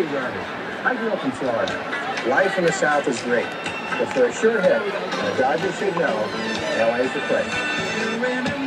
I grew up in Florida. Life in the South is great. But for a sure hit, the Dodgers should know, LA is the place.